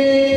Amen.